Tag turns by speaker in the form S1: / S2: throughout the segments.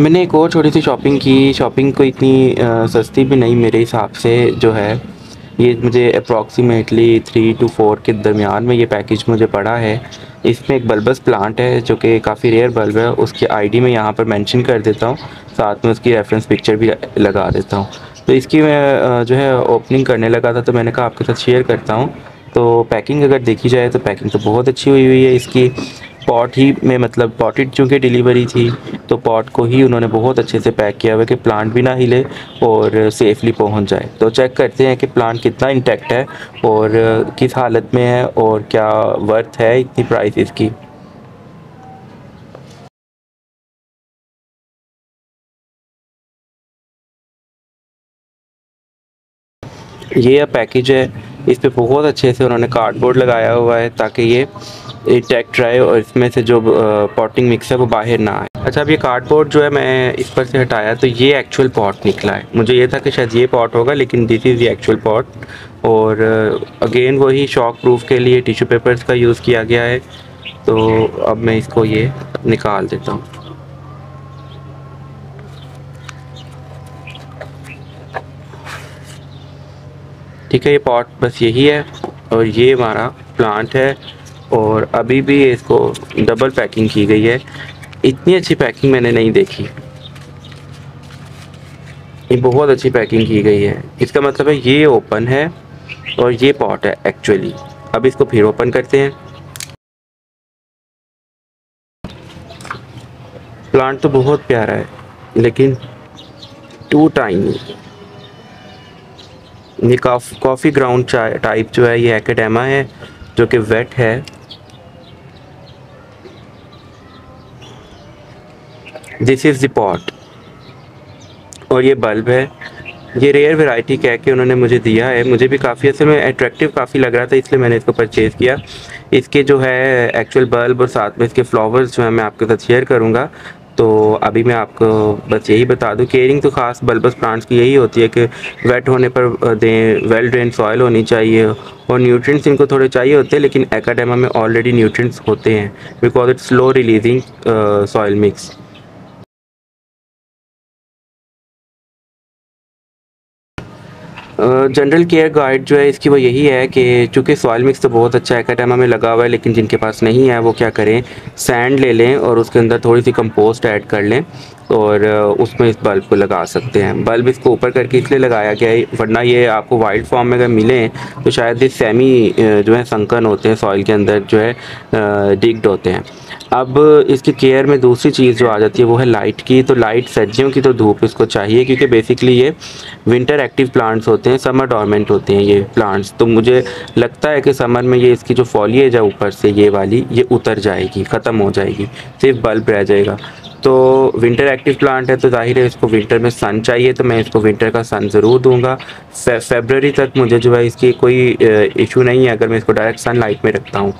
S1: मैंने एक और छोटी सी शॉपिंग की। शॉपिंग को इतनी आ, सस्ती भी नहीं मेरे हिसाब से जो है ये मुझे अप्रॉक्सीमेटली थ्री टू फोर के दरमियान में ये पैकेज मुझे पड़ा है। इसमें एक बल्बस प्लांट है जो कि काफ़ी रेयर बल्ब है। उसकी आईडी मैं यहाँ पर मेंशन कर देता हूँ। साथ में उसकी रेफरेंस पिक्चर भी लगा देता हूँ। तो इसकी मैं जो है ओपनिंग करने लगा था तो मैंने कहा आपके साथ शेयर करता हूँ। तो पैकिंग अगर देखी जाए तो पैकिंग तो बहुत अच्छी हुई हुई है इसकी। पॉट ही में मतलब पॉटेड चूँकि डिलीवरी थी तो पॉट को ही उन्होंने बहुत अच्छे से पैक किया हुआ कि प्लांट भी ना हिले और सेफली पहुँच जाए। तो चेक करते हैं कि प्लांट कितना इंटैक्ट है और किस हालत में है और क्या वर्थ है इतनी प्राइस इसकी। ये पैकेज है, इस पर बहुत अच्छे से उन्होंने कार्डबोर्ड लगाया हुआ है ताकि ये इंटैक्ट रहे और इसमें से जो पॉटिंग मिक्स है, वो बाहर ना आए। अच्छा अब ये कार्डबोर्ड जो है, मैं इस पर से हटाया तो ये एक्चुअल पॉट निकला है। मुझे ये था कि शायद ये पॉट होगा, लेकिन दिस इज़ ये एक्चुअल पॉट और अगेन वही शॉक प्रूफ के लिए टिश्यू पेपर्स का यूज़ किया गया है। तो अब मैं इसको ये निकाल देता हूँ। ठीक है, ये पॉट बस यही है। और ये हमारा प्लांट है। और अभी भी इसको डबल पैकिंग की गई है। इतनी अच्छी पैकिंग मैंने नहीं देखी। ये बहुत अच्छी पैकिंग की गई है। इसका मतलब है ये ओपन है और ये पॉट है एक्चुअली अब इसको फिर ओपन करते हैं। प्लांट तो बहुत प्यारा है, लेकिन टू टाइम ये कॉफ़ी ग्राउंड टाइप जो है, ये एकेडेमा है, जो कि वेट है। दिस इज़ द पॉट और ये बल्ब है। ये रेयर वैरायटी कह के उन्होंने मुझे दिया है। मुझे भी काफ़ी असल में अट्रैक्टिव काफ़ी लग रहा था, इसलिए मैंने इसको परचेज़ किया। इसके जो है एक्चुअल बल्ब और साथ में इसके फ्लावर्स जो है, मैं आपके साथ शेयर करूँगा। तो अभी मैं आपको बस यही बता दूँ केयरिंग तो ख़ास बल्बस प्लांट्स की यही होती है कि वेट होने पर दें वेल ड्रेन सॉइल होनी चाहिए और न्यूट्रिएंट्स इनको थोड़े चाहिए होते हैं, लेकिन एकाडेमा में ऑलरेडी न्यूट्रिएंट्स होते हैं। Because it's slow releasing soil mix general care guide जो है, इसकी वो यही है कि चूँकि सॉइल मिक्स तो बहुत अच्छा एकाडेमा में लगा हुआ है, लेकिन जिनके पास नहीं है, वो क्या करें सैंड ले लें और उसके अंदर थोड़ी सी कंपोस्ट ऐड कर लें और उसमें इस बल्ब को लगा सकते हैं। बल्ब इसको ऊपर करके इसलिए लगाया गया है, वरना ये आपको वाइल्ड फॉर्म में अगर मिलें तो शायद ये सेमी जो है संकन होते हैं सॉइल के अंदर जो है डिग्ड होते हैं। अब इसकी केयर में दूसरी चीज़ जो आ जाती है, वो है लाइट की तो लाइट सर्दियों की तो धूप इसको चाहिए, क्योंकि बेसिकली ये विंटर एक्टिव प्लांट्स होते हैं। समर डॉर्मेंट होते हैं ये प्लांट्स तो मुझे लगता है कि समर में ये इसकी जो फॉलिएज है ऊपर से ये वाली, ये उतर जाएगी, ख़त्म हो जाएगी, सिर्फ़ बल्ब रह जाएगा। तो विंटर एक्टिव प्लांट है तो ज़ाहिर है इसको विंटर में सन चाहिए तो मैं इसको विंटर का सन ज़रूर दूँगा। फेबररी तक मुझे जो है इसकी कोई इशू नहीं है, अगर मैं इसको डायरेक्ट सन लाइट में रखता हूँ।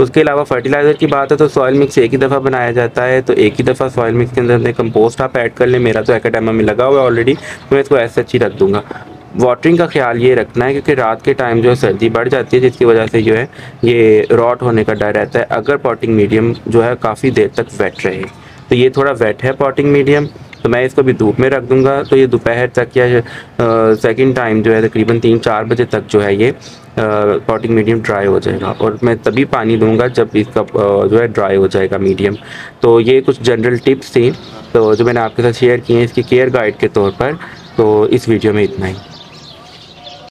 S1: उसके अलावा फर्टिलाइज़र की बात है तो सॉयल मिक्स एक ही दफ़ा बनाया जाता है तो एक ही दफ़ा सॉयल मिक्स के अंदर कंपोस्ट आप ऐड कर लें, मेरा तो एकेडेमा में लगा हुआ है ऑलरेडी तो मैं इसको ऐसे अच्छी रख दूँगा। वाटरिंग का ख्याल ये रखना है क्योंकि रात के टाइम जो है सर्दी बढ़ जाती है, जिसकी वजह से जो है ये रॉट होने का डर रहता है। अगर पॉटिंग मीडियम जो है काफ़ी देर तक वेट रहे। तो ये थोड़ा वेट है पॉटिंग मीडियम तो मैं इसको भी धूप में रख दूँगा। तो ये दोपहर तक या सेकंड टाइम जो है तकरीबन तीन चार बजे तक जो है ये पॉटिंग मीडियम ड्राई हो जाएगा। और मैं तभी पानी दूँगा जब इसका जो है ड्राई हो जाएगा मीडियम तो ये कुछ जनरल टिप्स थी। तो जो मैंने आपके साथ शेयर किए हैं, इसकी केयर गाइड के तौर पर। तो इस वीडियो में इतना ही।